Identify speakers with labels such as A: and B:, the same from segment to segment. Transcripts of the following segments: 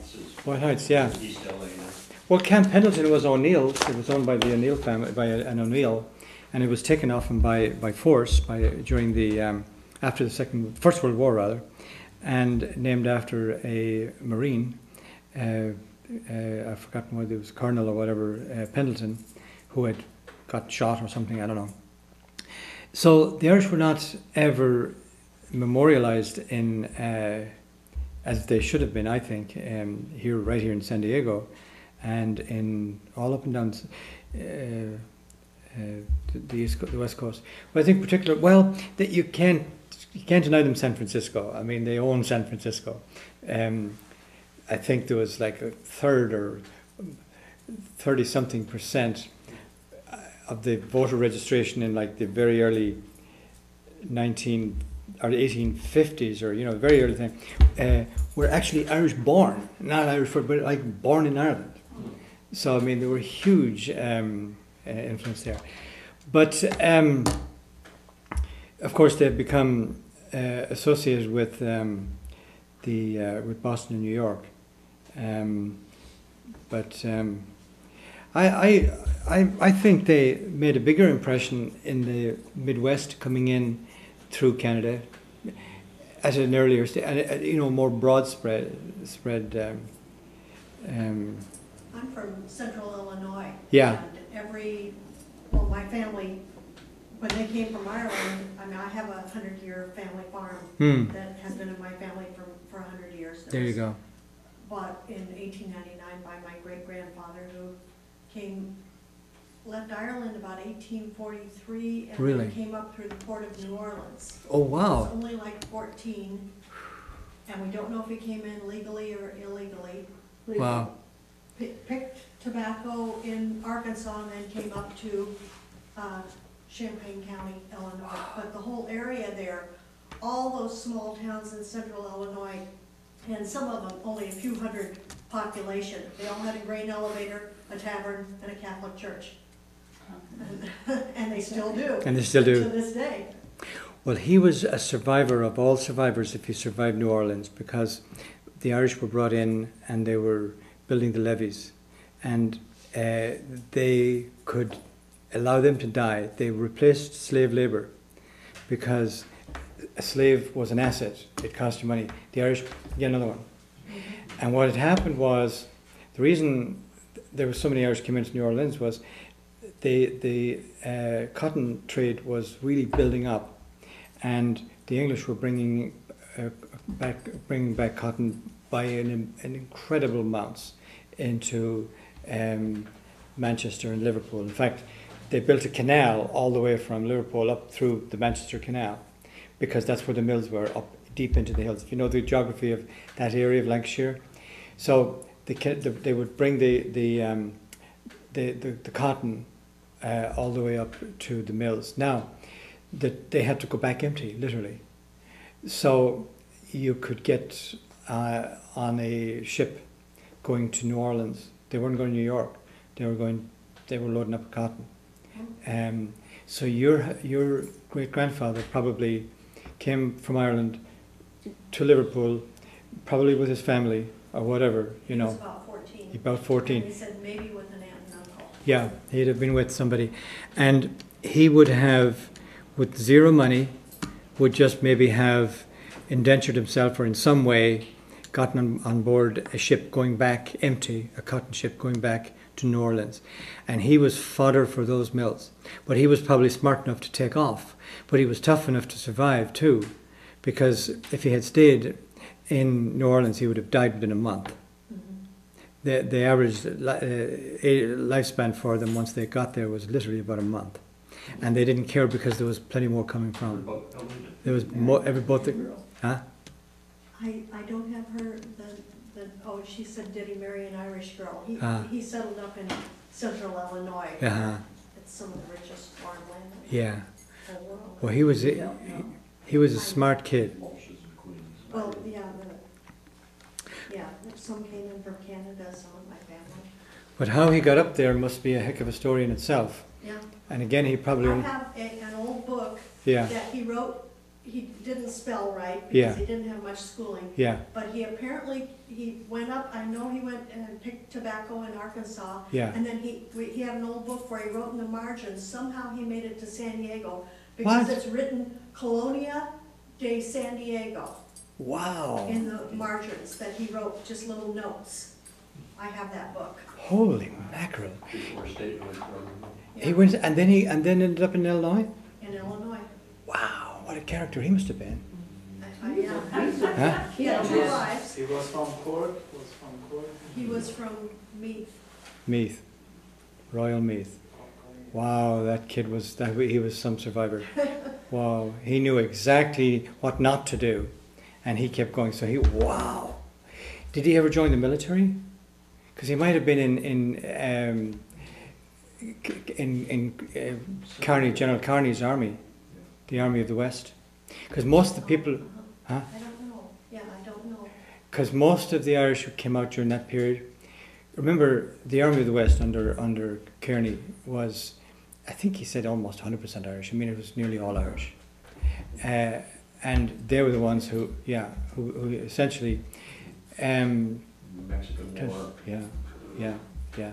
A: Heights is.
B: White Heights, yeah.
A: East LA.
B: Well, Camp Pendleton was O'Neill's. It was owned by the O'Neill family, by an O'Neill, and it was taken off them by, by force by during the um, after the second First World War rather, and named after a Marine. Uh, uh, I've forgotten whether it was Colonel or whatever uh, Pendleton, who had got shot or something. I don't know. So the Irish were not ever memorialized in uh, as they should have been. I think um, here, right here in San Diego and in all up and down uh, uh, the, east, the west coast. But I think particular well that you can't you can't deny them San Francisco. I mean they own San Francisco. Um, I think there was like a third or thirty something percent of the voter registration in like the very early nineteen or the eighteen fifties or you know very early thing uh, were actually Irish born, not Irish but like born in Ireland. So I mean, there were huge um, uh, influence there, but um, of course they've become uh, associated with um, the uh, with Boston and New York. Um, but um, I, I, I think they made a bigger impression in the Midwest coming in through Canada at an earlier stage, and you know, more broad spread spread. Um, um,
C: I'm from central Illinois.
B: Yeah.
C: And every, well, my family, when they came from Ireland, I mean, I have a hundred-year family farm
B: hmm,
C: that has been in my family for, for a hundred years.
B: There you go.
C: Bought in eighteen ninety-nine by my great-grandfather who came, left Ireland about eighteen forty-three. And
B: Really?
C: then came up through the port of New Orleans.
B: Oh wow!
C: only like fourteen, and we don't know if he came in legally or illegally.
B: Wow!
C: Pi- Picked tobacco in Arkansas and then came up to uh, Champaign County, Illinois. But the whole area there, all those small towns in central Illinois, and some of them only a few hundred population, they all had a grain elevator, a tavern, and a Catholic church. And- they still do.
B: And they still do.
C: To this day.
B: Well, he was a survivor of all survivors if he survived New Orleans because the Irish were brought in and they were building the levees and uh, they could allow them to die. They replaced slave labour because a slave was an asset, it cost you money. The Irish, get another one. And what had happened was the reason there were so many Irish came into New Orleans was the, the uh, cotton trade was really building up and the English were bringing uh, back bringing back cotton by an, an incredible amounts into um, Manchester and Liverpool. In fact, they built a canal all the way from Liverpool up through the Manchester Canal because that's where the mills were up deep into the hills. If you know the geography of that area of Lancashire, so the, the, they would bring the the, um, the, the, the cotton uh, all the way up to the mills. Now, that they had to go back empty, literally. So you could get uh, on a ship going to New Orleans. They weren't going to New York. They were going. They were loading up cotton. Um, so your your great grandfather probably came from Ireland to Liverpool, probably with his family or whatever, you
C: He was
B: know,
C: about fourteen.
B: about fourteen.
C: And he said maybe with an aunt and uncle.
B: Yeah, he'd have been with somebody. And he would have, with zero money, would just maybe have indentured himself or in some way gotten on, board a ship going back empty, a cotton ship going back to New Orleans. And he was fodder for those mills. But he was probably smart enough to take off. But he was tough enough to survive too, because if he had stayed in New Orleans, he would have died within a month the the average li- uh, a- lifespan for them once they got there was literally about a month, and they didn't care because there was plenty more coming from. There was more every both the, huh?
C: I, I don't have her, the, the, oh, she said, did he marry an Irish girl? He,
B: Ah.
C: he settled up in central Illinois.
B: Uh-huh.
C: It's some of the richest farmland
B: Yeah.
C: in the world.
B: Well, he was a, he was a smart kid.
C: Well, yeah, the, yeah, some came in from Canada, some of my family.
B: But how he got up there must be a heck of a story in itself.
C: Yeah.
B: And again, he probably
C: I have a, an old book
B: yeah
C: that he wrote he didn't spell right
B: Yeah.
C: because he didn't have much schooling.
B: Yeah,
C: But he apparently, he went up, I know he went and picked tobacco in Arkansas.
B: yeah.
C: And then he, we- he had an old book where he wrote in the margins, somehow he made it to San Diego. Because
B: What?
C: it's written Colonia de San Diego
B: Wow.
C: in the margins, that he wrote just little notes. I have that book.
B: Holy mackerel.
A: Before state was from.
B: He went, and then he, and then ended up in Illinois?
C: In Illinois.
B: Wow, what a character he must have been.
C: I- I- yeah.
B: Huh?
C: He had two wives.
D: He was from Cork, was from Cork.
C: He was from Meath.
B: Meath. Royal Meath. Wow, that kid was, that he was some survivor. Wow, he knew exactly what not to do. And he kept going. So he, wow. Did he ever join the military? Because he might have been in, in, um, in, in uh, Kearney, General Kearney's army, the Army of the West. Because most of the people, huh?
C: I don't know. Yeah, I don't know.
B: because most of the Irish who came out during that period, remember the Army of the West under under Kearney was, I think he said almost hundred percent Irish. I mean, it was nearly all Irish, uh, and they were the ones who, yeah, who, who essentially, um,
A: Mexican
B: Yes,
A: War.
B: Yeah, yeah, yeah.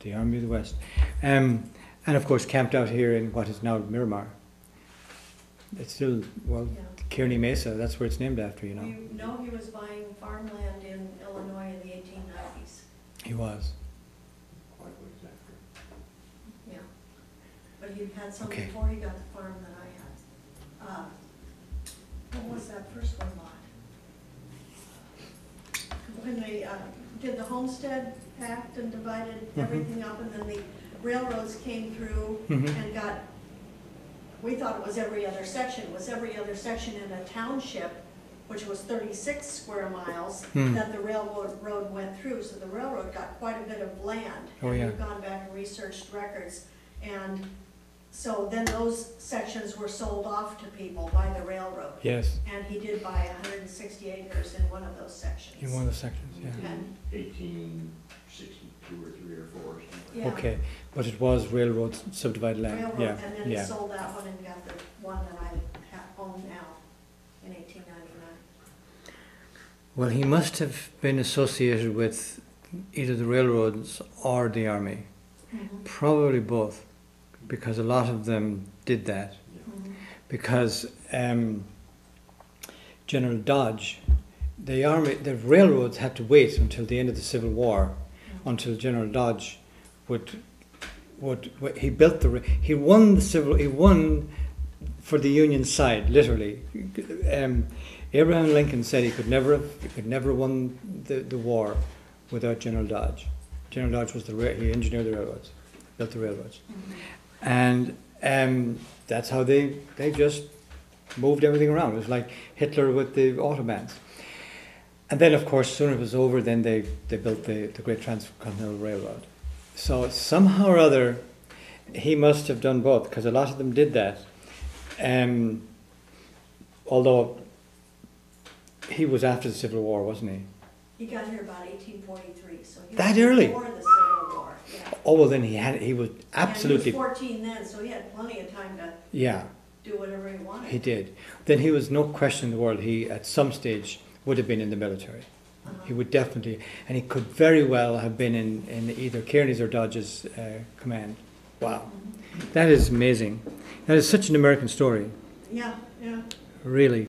B: The Army of the West. Um, and of course, camped out here in what is now Miramar. It's still, well,
C: Yeah.
B: Kearney Mesa, that's where it's named after, you know.
C: You know he was buying farmland in Illinois in the eighteen nineties.
B: He was.
A: Quite exactly.
C: Yeah. But he had some
B: Okay.
C: before he got the farm that I had. Uh, What was that first one lot? When they uh, did the Homestead Act and divided
B: Mhm.
C: everything up, and then the railroads came through
B: Mhm.
C: and got, we thought it was every other section, it was every other section in a township, which was thirty-six square miles,
B: Hmm.
C: that the railroad road went through, so the railroad got quite a bit of land.
B: Oh, yeah.
C: We've gone back and researched records, and so then those sections were sold off to people by the railroad.
B: Yes,
C: And he did buy hundred and sixty acres in one of those sections.
B: in one of the sections, yeah.
C: And,
A: Eighteen sixty-two or three or four or something.
C: yeah.
B: Okay, but it was railroad subdivided land,
C: Railroad,
B: yeah,
C: and then he
B: yeah.
C: sold that one and got the one that I ha- own now in eighteen ninety-nine.
B: Well, he must have been associated with either the railroads or the army, mm-hmm. probably both, because a lot of them did that. Because um, General Dodge, the army, the railroads had to wait until the end of the Civil War, until General Dodge would, would, would- he built the, he won the civil, he won for the Union side, literally. Um, Abraham Lincoln said he could never have, he could never have won the, the war without General Dodge. General Dodge was the, he engineered the railroads, built the railroads. And um, that's how they, they just moved everything around. It was like Hitler with the Autobahns. And then, of course, soon as it was over, then they, they built the, the Great Transcontinental Railroad. So somehow or other, he must have done both, because a lot of them did that. Um, although he was after the Civil War, wasn't he?
C: He got here about eighteen forty-three, so he was
B: That early? Oh well, then he had he was absolutely
C: And he was fourteen then, so he had plenty of time to
B: yeah.
C: do whatever he wanted.
B: He did. Then he was no question in the world. He at some stage would have been in the military. He would definitely, and he could very well have been in, in either Kearney's or Dodge's uh, command. Wow, that is amazing. That is such an American story,
C: Yeah, yeah.
B: really.